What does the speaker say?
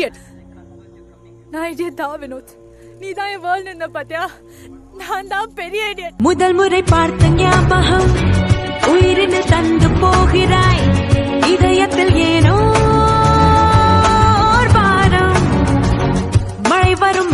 Idiot நான் idiot தான் வினோத் நீ தான் என் வேர்ல்டு என்ன பாத்தியா? நான் தான் பெரிய இடியட் முதல் முறை பார்த்த ஞாபகம் உயிரினு தந்து போகிறாய். இதயத்தில் ஏனோ பாரம். மழை வரும்